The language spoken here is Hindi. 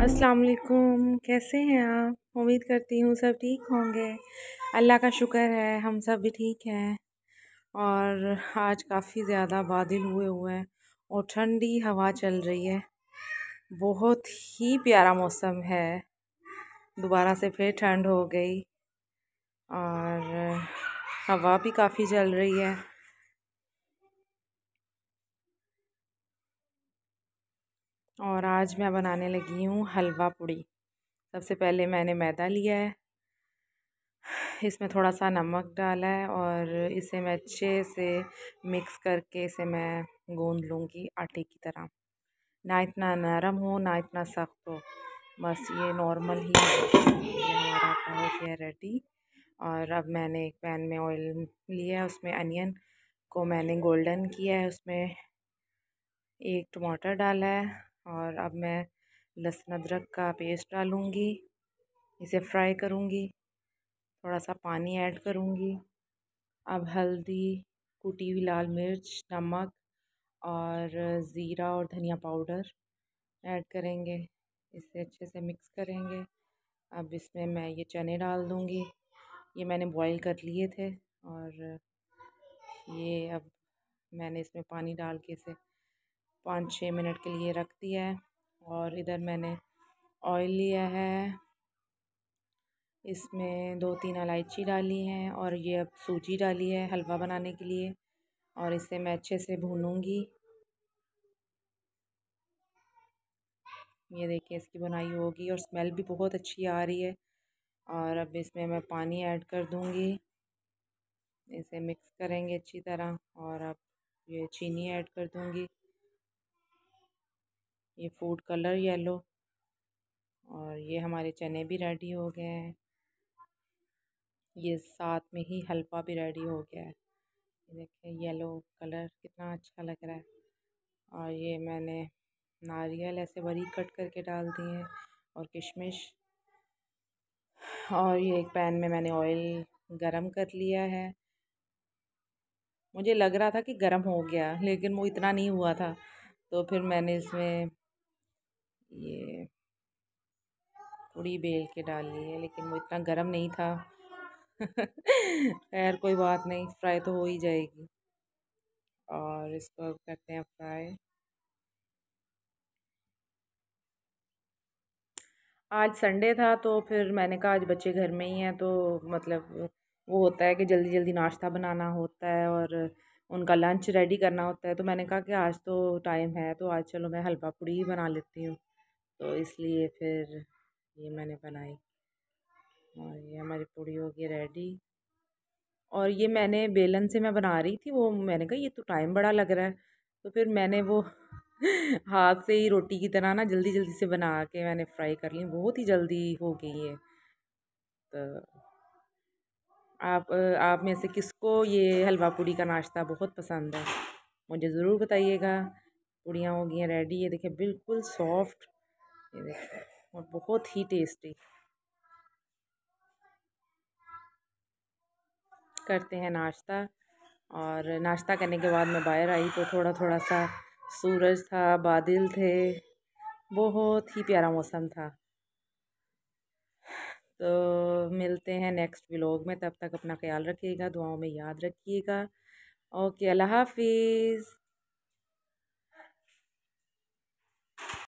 अस्सलाम वालेकुम कैसे हैं आप? उम्मीद करती हूँ सब ठीक होंगे। अल्लाह का शुक्र है, हम सब भी ठीक हैं। और आज काफ़ी ज़्यादा बादल हुए हुए हैं और ठंडी हवा चल रही है। बहुत ही प्यारा मौसम है। दोबारा से फिर ठंड हो गई और हवा भी काफ़ी चल रही है। और आज मैं बनाने लगी हूँ हलवा पूड़ी। सबसे पहले मैंने मैदा लिया है। इसमें थोड़ा सा नमक डाला है और इसे मैं अच्छे से मिक्स करके इसे मैं गूंद लूँगी आटे की तरह। ना इतना नरम हो, ना इतना सख्त हो। बस ये नॉर्मल ही हमारा आटा हो गया रेडी। और अब मैंने एक पैन में ऑयल लिया है, उसमें अनियन को मैंने गोल्डन किया है, उसमें एक टमाटर डाला है। और अब मैं लहसुन अदरक का पेस्ट डालूँगी, इसे फ्राई करूँगी थोड़ा सा पानी ऐड करूँगी। अब हल्दी, कुटी हुई लाल मिर्च, नमक और ज़ीरा और धनिया पाउडर ऐड करेंगे। इसे अच्छे से मिक्स करेंगे। अब इसमें मैं ये चने डाल दूँगी। ये मैंने बॉईल कर लिए थे और ये अब मैंने इसमें पानी डाल के इसे पाँच छः मिनट के लिए रख दिया है और इधर मैंने ऑयल लिया है। इसमें दो तीन इलायची डाली हैं और ये अब सूजी डाली है हलवा बनाने के लिए और इसे मैं अच्छे से भूनूँगी। ये देखिए इसकी बनाई होगी और स्मेल भी बहुत अच्छी आ रही है और अब इसमें मैं पानी ऐड कर दूँगी। इसे मिक्स करेंगे अच्छी तरह और अब ये चीनी ऐड कर दूँगी। ये फ़ूड कलर येलो और ये हमारे चने भी रेडी हो गए हैं। ये साथ में ही हलवा भी रेडी हो गया है। देखिए येलो कलर कितना अच्छा लग रहा है। और ये मैंने नारियल ऐसे बरी कट करके डाल दिए हैं और किशमिश। और ये एक पैन में मैंने ऑयल गरम कर लिया है। मुझे लग रहा था कि गरम हो गया, लेकिन वो इतना नहीं हुआ था। तो फिर मैंने इसमें ये पूड़ी बेल के डाल है, लेकिन वो इतना गर्म नहीं था। खैर, कोई बात नहीं, फ्राई तो हो ही जाएगी। और इसको करते हैं फ्राई। आज संडे था तो फिर मैंने कहा आज बच्चे घर में ही हैं तो मतलब वो होता है कि जल्दी जल्दी नाश्ता बनाना होता है और उनका लंच रेडी करना होता है। तो मैंने कहा कि आज तो टाइम है तो आज चलो मैं हलवा पूड़ी ही बना लेती हूँ। तो इसलिए फिर ये मैंने बनाई और ये हमारी पूड़ी होगी रेडी और ये मैंने बेलन से मैं बना रही थी, वो मैंने कहा, ये तो टाइम बड़ा लग रहा है। तो फिर मैंने वो हाथ से ही रोटी की तरह ना जल्दी जल्दी से बना के मैंने फ्राई कर ली। बहुत ही जल्दी हो गई है तो आप आप में से किसको ये हलवा पूड़ी का नाश्ता बहुत पसंद है? मुझे ज़रूर बताइएगा। पूड़ियाँ हो गई हैं रेडी ये देखिए, बिल्कुल सॉफ्ट ये देखिए और बहुत ही टेस्टी करते हैं नाश्ता और नाश्ता करने के बाद मैं बाहर आई तो थोड़ा थोड़ा सा सूरज था, बादल थे, बहुत ही प्यारा मौसम था। तो मिलते हैं नेक्स्ट व्लॉग में, तब तक अपना ख्याल रखिएगा, दुआओं में याद रखिएगा। ओके, अल्लाह हाफिज़।